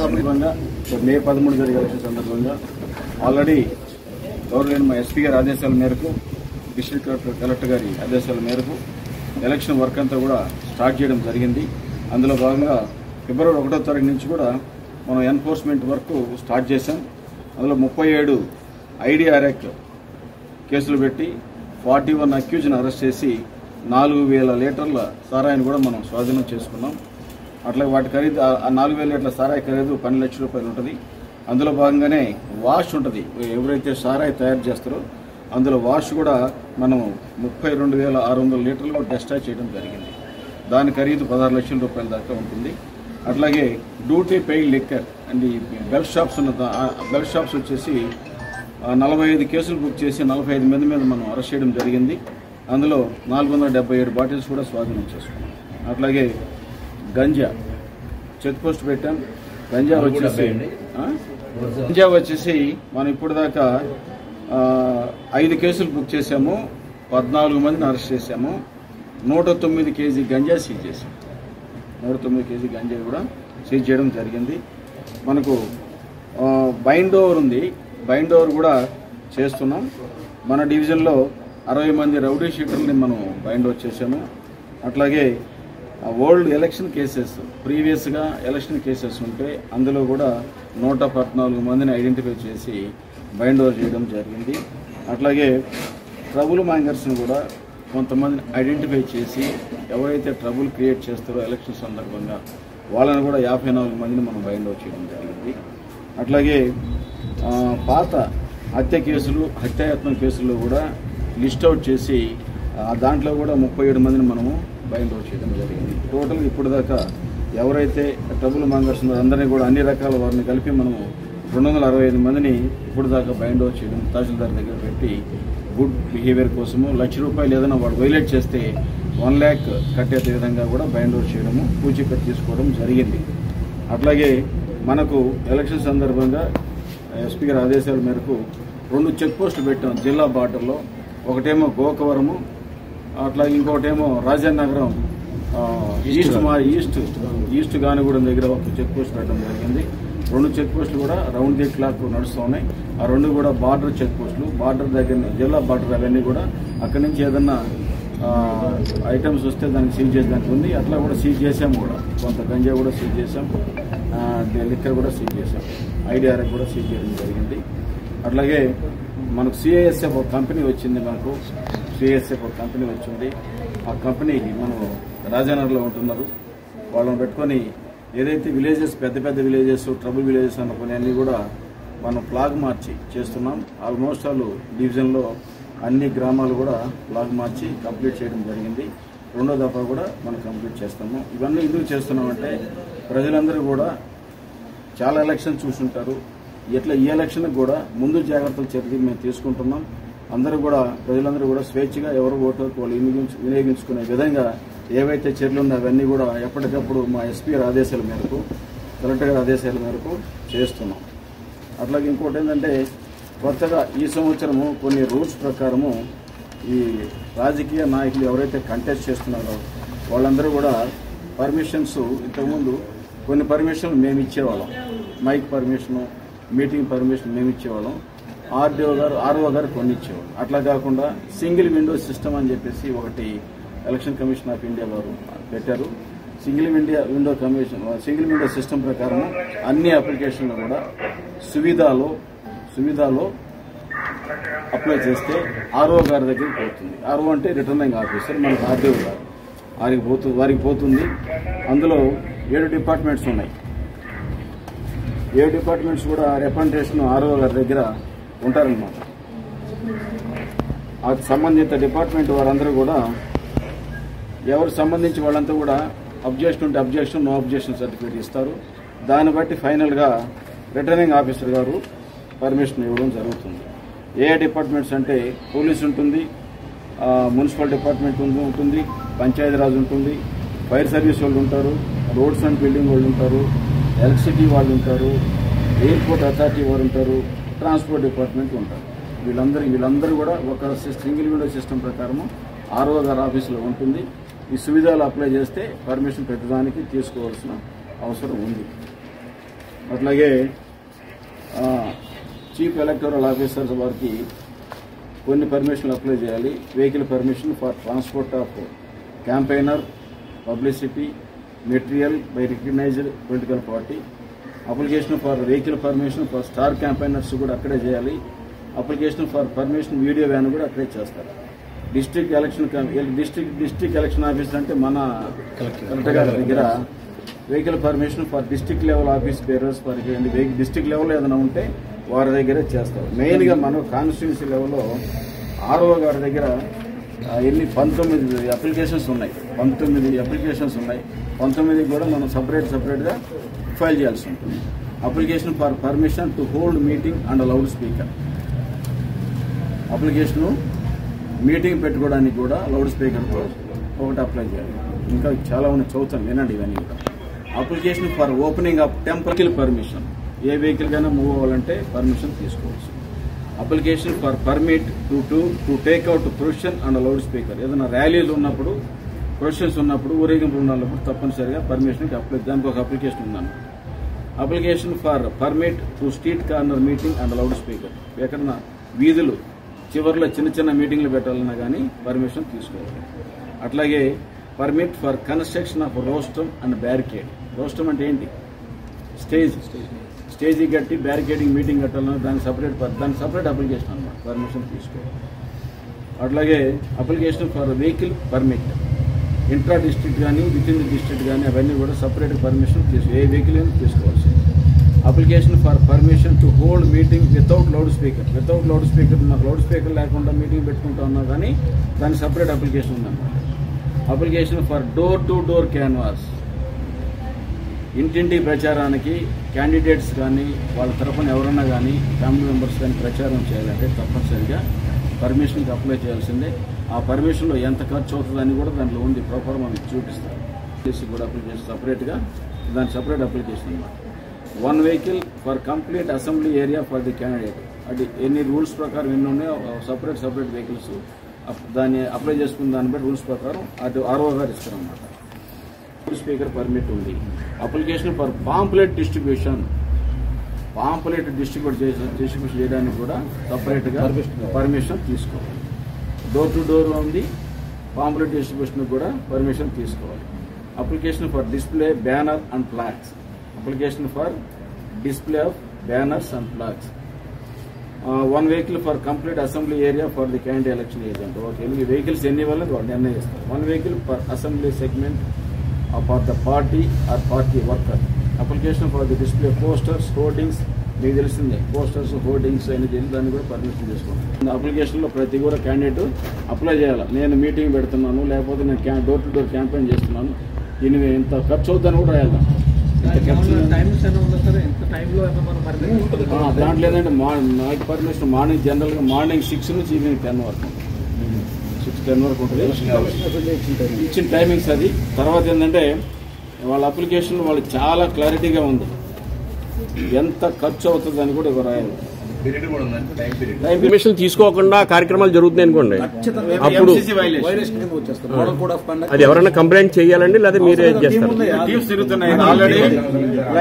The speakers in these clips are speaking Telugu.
సందర్భంగా మే పదమూడు జరిగే ఎలక్షన్ సందర్భంగా ఆల్రెడీ గవర్నమెంట్ మా ఎస్పీ గారి ఆదేశాల మేరకు డిస్ట్రిక్ట్ కలెక్టర్ కలెక్టర్ గారి ఆదేశాల మేరకు ఎలక్షన్ వర్క్ అంతా కూడా స్టార్ట్ చేయడం జరిగింది. అందులో భాగంగా ఫిబ్రవరి ఒకటో తారీఖు నుంచి కూడా మనం ఎన్ఫోర్స్మెంట్ వర్క్ స్టార్ట్ చేశాం. అందులో ముప్పై ఏడు ఐడిఆర్ఎక్ కేసులు పెట్టి ఫార్టీ వన్ అక్యూజ్ని అరెస్ట్ చేసి నాలుగు వేల లీటర్ల సారాయిని కూడా మనం స్వాధీనం చేసుకున్నాం. అట్లా వాటి ఖరీదు ఆ- నాలుగు వేల లీటర్ల సారాయి ఖరీదు పన్నెండు లక్షల రూపాయలు ఉంటుంది. అందులో భాగంగానే వాష్ ఉంటుంది. ఎవరైతే సారాయి తయారు చేస్తారో అందులో వాష్ కూడా మనం ముప్పై రెండు వేల ఆరు వందల లీటర్లు డెస్టాచ్ చేయడం జరిగింది. దాని ఖరీదు పదహారు లక్షల రూపాయల దాకా ఉంటుంది. అట్లాగే duty paid liquor and belt shops ఉన్న బెల్ ఆ షాప్స్ వచ్చేసి నలభై ఐదు కేసులు బుక్ చేసి నలభై ఐదు మంది మీద మనం అరెస్ట్ చేయడం జరిగింది. అందులో నాలుగు వందల డెబ్బై ఏడు బాటిల్స్ కూడా స్వాధీనం చేసుకున్నాం. అట్లాగే గంజా చెక్ పోస్ట్ పెట్టాం. గంజా వచ్చేసి? గంజా. వచ్చేసి మనం ఇప్పుడు దాకా ఐదు కేసులు బుక్ చేశాము. పద్నాలుగు మందిని అరెస్ట్ చేశాము. నూట తొమ్మిది కేజీ గంజా సీజ్ చేశాం. నూట తొమ్మిది కేజీ గంజా కూడా సీజ్ చేయడం జరిగింది. మనకు బైండ్ ఓవర్ ఉంది. బైండ్ ఓవర్ కూడా చేస్తున్నాం. మన డివిజన్లో అరవై మంది రౌడీ షీటర్ని మనం బైండ్ ఓవర్ చేసాము అట్లాగే ఓల్డ్ ఎలక్షన్ కేసెస్ ప్రీవియస్గా ఎలక్షన్ కేసెస్ ఉంటే అందులో కూడా నూట పద్నాలుగు మందిని ఐడెంటిఫై చేసి బైండ్ ఓవర్ చేయడం జరిగింది. అట్లాగే ట్రబుల్ మ్యాంగర్స్ని కూడా కొంతమందిని ఐడెంటిఫై చేసి ఎవరైతే ట్రబుల్ క్రియేట్ చేస్తారో ఎలక్షన్ సందర్భంగా వాళ్ళని కూడా యాభై నాలుగు మందిని మనం బైండ్ అవుట్ చేయడం జరిగింది. అట్లాగే పాత హత్య కేసులు హత్యాయత్నం కేసుల్లో కూడా లిస్ట్ అవుట్ చేసి దాంట్లో కూడా ముప్పై ఏడు మందిని మనము బైండ్ అవుట్ చేయడం జరిగింది. టోటల్ ఇప్పుడు దాకా ఎవరైతే ట్రబుల్ మాంగర్స్ ఉన్నారో అందరినీ కూడా అన్ని రకాల వారిని కలిపి మనము రెండు వందల అరవై ఐదు మందిని ఇప్పుడు దాకా బైండ్ అవుట్ చేయడం తహసీల్దార్ దగ్గర పెట్టి గుడ్ బిహేవియర్ కోసము లక్ష రూపాయలు ఏదైనా వాడు వైలేట్ చేస్తే వన్ ల్యాక్ కట్టే విధంగా కూడా బైండ్ అవుట్ చేయడము పూచీకత్తు తీసుకోవడం జరిగింది. అట్లాగే మనకు ఎలక్షన్ సందర్భంగా ఎస్పీ గారి ఆదేశాల మేరకు రెండు చెక్ పోస్టులు పెట్టాం జిల్లా బార్డర్లో. ఒకటేమో గోకవరము అట్లాగే ఇంకోటేమో రాజానగరం ఈస్ట్ మా ఈస్ట్ ఈస్ట్ గానిగూడెం దగ్గర ఒక చెక్ పోస్ట్ పెట్టడం జరిగింది. రెండు చెక్ పోస్టులు కూడా రౌండ్ ది క్లాక్ నడుస్తూ ఉన్నాయి. ఆ రెండు కూడా బార్డర్ చెక్ పోస్టులు బార్డర్ దగ్గర జిల్లా బార్డర్ అవన్నీ కూడా అక్కడి నుంచి ఏదన్నా ఐటమ్స్ వస్తే దానికి సీజ్ చేసేదానికి ఉంది. అట్లా కూడా సీజ్ చేసాం కూడా. కొంత గంజా కూడా సీజ్ చేసాం లిక్కర్ కూడా సీజ్ చేసాం ఐడిఆర్ఎఫ్ కూడా సీజ్ చేయడం జరిగింది. అట్లాగే మనకు సిఐఎస్ఎఫ్ ఒక కంపెనీ వచ్చింది మనకు సిఐఎస్ఎఫ్ ఒక కంపెనీ వచ్చింది. ఆ కంపెనీ మనం రాజానగర్లో ఉంటున్నారు. వాళ్ళని పెట్టుకొని ఏదైతే విలేజెస్ పెద్ద పెద్ద విలేజెస్ ట్రబుల్ విలేజెస్ అనుకుని అన్నీ కూడా మనం ఫ్లాగ్ మార్చి చేస్తున్నాం. ఆల్మోస్ట్ ఆల్ డివిజన్లో అన్ని గ్రామాలు కూడా ఫ్లాగ్ మార్చి కంప్లీట్ చేయడం జరిగింది. రెండో దఫా కూడా మనం కంప్లీట్ చేస్తాము. ఇవన్నీ ఎందుకు చేస్తున్నామంటే ప్రజలందరూ కూడా చాలా ఎలక్షన్ చూసుంటారు. ఇట్లా ఈ ఎలక్షన్ కూడా ముందు జాగ్రత్తలు చర్యలు మేము తీసుకుంటున్నాం. అందరూ కూడా ప్రజలందరూ కూడా స్వేచ్ఛగా ఎవరు ఓటు వాళ్ళు వినియోగించు వినియోగించుకునే విధంగా ఏవైతే చర్యలు ఉన్నాయో అవన్నీ కూడా ఎప్పటికప్పుడు మా ఎస్పీ ఆదేశాల మేరకు కలెక్టర్ గారి ఆదేశాల మేరకు చేస్తున్నాం. అట్లాగే ఇంకోటి ఏంటంటే కొత్తగా ఈ సంవత్సరము కొన్ని రూల్స్ ప్రకారము ఈ రాజకీయ నాయకులు ఎవరైతే కంటెస్ట్ చేస్తున్నారో వాళ్ళందరూ కూడా పర్మిషన్స్ ఇంతకుముందు కొన్ని పర్మిషన్లు మేము ఇచ్చేవాళ్ళం. మైక్ పర్మిషను మీటింగ్ పర్మిషన్ మేము ఇచ్చేవాళ్ళం. ఆర్డీఓ గారు ఆర్ఓ గారు కొన్ని ఇచ్చేవాళ్ళం. అట్లా కాకుండా సింగిల్ విండో సిస్టమ్ అని చెప్పేసి ఒకటి ఎలక్షన్ కమిషన్ ఆఫ్ ఇండియా వారు పెట్టారు. Single విండియా window commission single window system ప్రకారం అన్ని అప్లికేషన్లు కూడా సువిధాలో సువిధాలో అప్లై చేస్తే ఆర్ఓ గారి దగ్గరికి పోతుంది. ఆర్ఓ అంటే రిటర్నింగ్ ఆఫీసర్ మనకు ఆర్డీఓ గారు. వారికి పోతుంది వారికి పోతుంది. అందులో ఏడు డిపార్ట్మెంట్స్ ఉన్నాయి. ఏ డిపార్ట్మెంట్స్ కూడా రిప్రజెంటేషన్ ఆర్ఓ గారి దగ్గర ఉంటారనమాట ఆ సంబంధిత డిపార్ట్మెంట్ వారందరూ కూడా ఎవరు సంబంధించి వాళ్ళంతా కూడా అబ్జెక్షన్ ఉంటే అబ్జెక్షన్ నో అబ్జెక్షన్ సర్టిఫికేట్ ఇస్తారు. దాన్ని బట్టి ఫైనల్గా రిటర్నింగ్ ఆఫీసర్ గారు పర్మిషన్ ఇవ్వడం జరుగుతుంది. ఏ డిపార్ట్మెంట్స్ అంటే పోలీస్ ఉంటుంది మున్సిపల్ డిపార్ట్మెంట్ ఉంటుంది పంచాయతీరాజ్ ఉంటుంది ఫైర్ సర్వీస్ వాళ్ళు ఉంటారు రోడ్స్ అండ్ బిల్డింగ్ వాళ్ళు ఉంటారు ఎలక్ట్రిసిటీ వాళ్ళు ఉంటారు ఎయిర్పోర్ట్ అథారిటీ వారు ఉంటారు ట్రాన్స్పోర్ట్ డిపార్ట్మెంట్ ఉంటారు. వీళ్ళందరూ వీళ్ళందరూ కూడా ఒక సింగిల్ విండో సిస్టమ్ ప్రకారము ఆర్ఓ గారు ఆఫీసులో ఉంటుంది. ఈ సువిధాలు అప్లై చేస్తే పర్మిషన్ ప్రతిదానికి తీసుకోవాల్సిన అవసరం ఉంది. అట్లాగే చీఫ్ ఎలక్టోరల్ ఆఫీసర్స్ వారికి కొన్ని పర్మిషన్లు అప్లై చేయాలి. Vehicle permission for transport of campaigner publicity material by recognised political party application for vehicle permission for star campaigners కూడా అక్కడే చేయాలి. Application for permission video van కూడా అక్కడే చేస్తారు. District election district district election officer అంటే మన కలెక్టర్ గారి దగ్గర vehicle permission for district level office bearers for district level ఏదైనా ఉంటే వారి దగ్గరే చేస్తారు. మెయిన్గా మనం కాన్స్టిట్యున్సీ లెవెల్లో ఆర్ఓ గారి దగ్గర ఎన్ని పంతొమ్మిది అప్లికేషన్స్ ఉన్నాయి. పంతొమ్మిది అప్లికేషన్స్ ఉన్నాయి. పంతొమ్మిది కూడా మనం సపరేట్ సపరేట్గా ఫైల్ చేయాల్సి ఉంటుంది. Application for permission to hold meeting and loud speaker application meeting పెట్టుకోవడానికి కూడా లౌడ్ స్పీకర్తో ఒకటి అప్లై చేయాలి. ఇంకా చాలా ఉన్నాయి చదువుతాను వినండి ఇవన్నీ కూడా. Application for opening of temporary permission A vehicle కైనా మూవ్ అవ్వాలంటే పర్మిషన్ తీసుకోవచ్చు. Application for permit to to to take out and loud speaker ఏదైనా ర్యాలీలు ఉన్నప్పుడు ప్రొసెస్ ఉన్నప్పుడు ఊరేగింపు ఉన్నప్పుడు తప్పనిసరిగా పర్మిషన్కి అప్లై దానికి ఒక అప్లికేషన్ ఉందన్నమాట application for permit to street corner meeting and loud speaker ఎక్కడన్నా వీధులు చివరిలో చిన్న చిన్న మీటింగ్లు పెట్టాలన్నా కానీ పర్మిషన్ తీసుకోవాలి. అట్లాగే permit for construction of rostrum and barricade rostrum అంటే ఏంటి? స్టేజ్. స్టేజ్ కట్టి బ్యారికేడింగ్ మీటింగ్ కట్టాలన్నా దానికి సపరేట్ దానికి సపరేట్ అప్లికేషన్ అనమాట పర్మిషన్ తీసుకోవాలి. అట్లాగే application for vehicle permit intra district కానీ విత్ ఇన్ ది డిస్ట్రిక్ట్ కానీ అవన్నీ కూడా సపరేట్ పర్మిషన్ తీసుకో ఏ వెహికల్ అయినా తీసుకోవాల్సింది. Application for permission to hold meeting without loud speaker without loud speaker నాకు లౌడ్ స్పీకర్ లేకుండా మీటింగ్ పెట్టుకుంటా ఉన్నా కానీ దానికి సపరేట్ అప్లికేషన్ ఉందన్నమాట. Application for door to door canvass ఇంటింటి ప్రచారానికి క్యాండిడేట్స్ కానీ వాళ్ళ తరఫున ఎవరన్నా కానీ ఫ్యామిలీ మెంబర్స్ కానీ ప్రచారం చేయాలంటే తప్పనిసరిగా పర్మిషన్కి అప్లై చేయాల్సిందే. ఆ పర్మిషన్లో ఎంత ఖర్చు అవుతుందని కూడా దాంట్లో ఉంది ప్రాపర్ మనకి చూపిస్తారు చేసి కూడా అప్లికేషన్ సపరేట్గా దాని సపరేట్ అప్లికేషన్ అనమాట one vehicle for complete assembly area for the candidate అది ఎన్ని రూల్స్ ప్రకారం ఎన్ని ఉన్నాయో సపరేట్ సపరేట్ వెహికల్స్ దాన్ని అప్లై చేసుకున్న దాన్ని బట్టి రూల్స్ ప్రకారం అటు ఆర్ఓ గారు ఇస్తారన్నమాట. స్పీకర్ పర్మిట్ ఉంది. Application for pamphlet distribution pamphlet distribute చేసే డిస్ట్రిబ్యూషన్ చేయడానికి కూడా సపరేట్గా పర్మిషన్ తీసుకోవాలి. డోర్ టు డోర్ ఉంది. పాంప్లెట్ డిస్ట్రిబ్యూషన్ కూడా పర్మిషన్ తీసుకోవాలి. Application for display banner and flags application for display of banners and flags one vehicle for complete assembly area for the candidate election agent okay ఈ వెహికల్స్ ఎన్ని వల్ల నిర్ణయిస్తారు one vehicle for assembly segment for the party or party worker application for the display posters hoardings మీకు తెలిసిందే పోస్టర్స్ హోర్డింగ్స్ అని తెలిసి దాన్ని కూడా పర్మిషన్ తీసుకోండి అప్లికేషన్లో ప్రతి కూడా క్యాండిడేట్ అప్లై చేయాలి. నేను మీటింగ్ పెడుతున్నాను లేకపోతే నేను క్యా డోర్ టు డోర్ క్యాంపెయిన్ చేస్తున్నాను. దీని ఇంత ఖర్చు అవుతుందని కూడా రాయాలి. దాంట్లో ఏంటంటే నాకు పర్మిషన్ మార్నింగ్ జనరల్గా మార్నింగ్ సిక్స్ నుంచి ఈవినింగ్ టెన్ వరకు. సిక్స్ టెన్ వరకు ఉంటుంది. ఇచ్చిన టైమింగ్స్ అది. తర్వాత ఏంటంటే వాళ్ళ అప్లికేషన్ వాళ్ళు చాలా క్లారిటీగా ఉంది. ఎంత ఖర్చు అవుతుందని కూడా ఇవ్వ రాయాలి టైం పర్మిషన్ తీసుకోకుండా కార్యక్రమాలు జరుగుతున్నాయి అనుకోండి. అప్పుడు అది ఎవరైనా కంప్లైంట్ చేయాలండి లేదా మీరే చేస్తారు. టీమ్స్ తిరుగుతున్నాయి. Already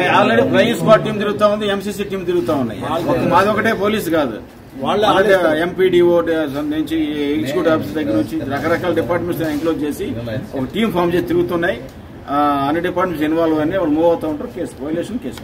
already flying squad team తిరుగుతా ఉంది ఎంసీసీ టీం తిరుగుతా ఉన్నాయి. ఒక- మాది ఒకటే పోలీస్ కాదు. వాళ్ళే ఎంపీడీఓ నుంచి ఎగ్జిక్యూటివ్ ఆఫీసర్ దగ్గర నుంచి రకరకాల డిపార్ట్మెంట్స్ ఎంక్లోజ్ చేసి ఒక టీం ఫామ్ చేసి తిరుగుతున్నాయి. ఆ, అన్ని డిపార్ట్మెంట్స్ ఇన్వాల్వ్ అని వాళ్ళు మూవ్ అవుతా ఉంటారు. Case violation case.